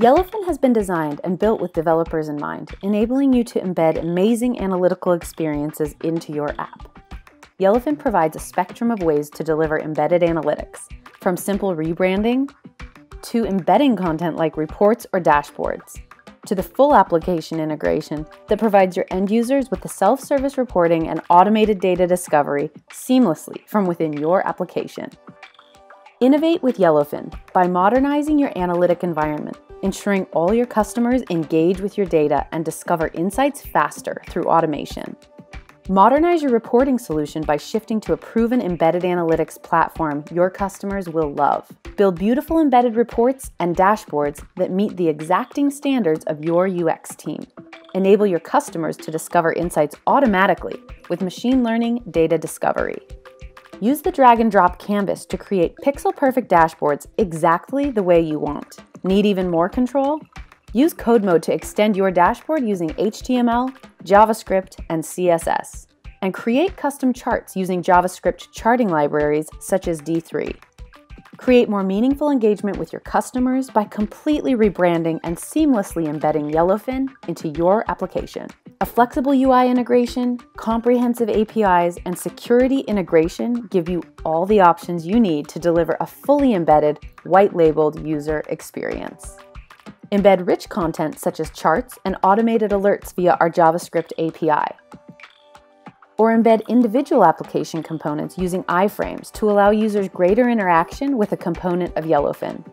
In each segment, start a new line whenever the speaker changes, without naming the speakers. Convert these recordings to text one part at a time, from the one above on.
Yellowfin has been designed and built with developers in mind, enabling you to embed amazing analytical experiences into your app. Yellowfin provides a spectrum of ways to deliver embedded analytics, from simple rebranding to embedding content like reports or dashboards, to the full application integration that provides your end users with the self service reporting and automated data discovery seamlessly from within your application. Innovate with Yellowfin by modernizing your analytic environment, ensuring all your customers engage with your data and discover insights faster through automation. Modernize your reporting solution by shifting to a proven embedded analytics platform your customers will love. Build beautiful embedded reports and dashboards that meet the exacting standards of your UX team. Enable your customers to discover insights automatically with machine learning data discovery. Use the drag and drop canvas to create pixel perfect dashboards exactly the way you want. Need even more control? Use Code Mode to extend your dashboard using HTML, JavaScript, and CSS. And create custom charts using JavaScript charting libraries such as D3. Create more meaningful engagement with your customers by completely rebranding and seamlessly embedding Yellowfin into your application. A flexible UI integration, comprehensive APIs, and security integration give you all the options you need to deliver a fully embedded, white labeled user experience. Embed rich content such as charts and automated alerts via our JavaScript API. Or embed individual application components using iframes to allow users greater interaction with a component of Yellowfin.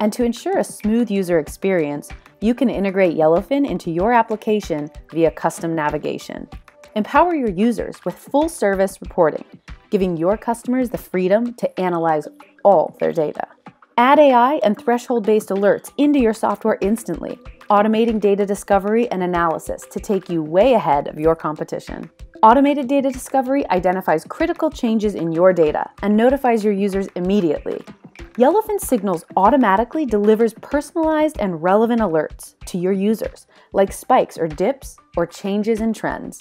And to ensure a smooth user experience, you can integrate Yellowfin into your application via custom navigation. Empower your users with full service reporting, giving your customers the freedom to analyze all their data. Add AI and threshold based alerts into your software instantly, automating data discovery and analysis to take you way ahead of your competition. Automated data discovery identifies critical changes in your data and notifies your users immediately. Yellowfin Signals automatically delivers personalized and relevant alerts to your users, like spikes or dips or changes in trends.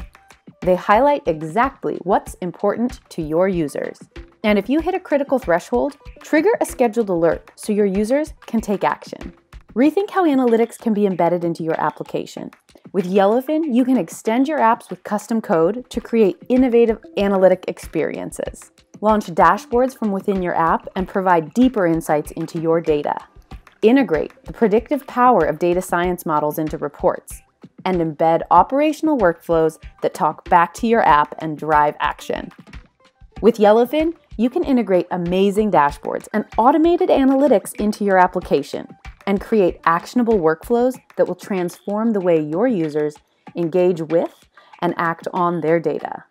They highlight exactly what's important to your users. And if you hit a critical threshold, trigger a scheduled alert so your users can take action. Rethink how analytics can be embedded into your application. With Yellowfin, you can extend your apps with custom code to create innovative analytic experiences. Launch dashboards from within your app and provide deeper insights into your data. Integrate the predictive power of data science models into reports and embed operational workflows that talk back to your app and drive action. With Yellowfin, you can integrate amazing dashboards and automated analytics into your application and create actionable workflows that will transform the way your users engage with and act on their data.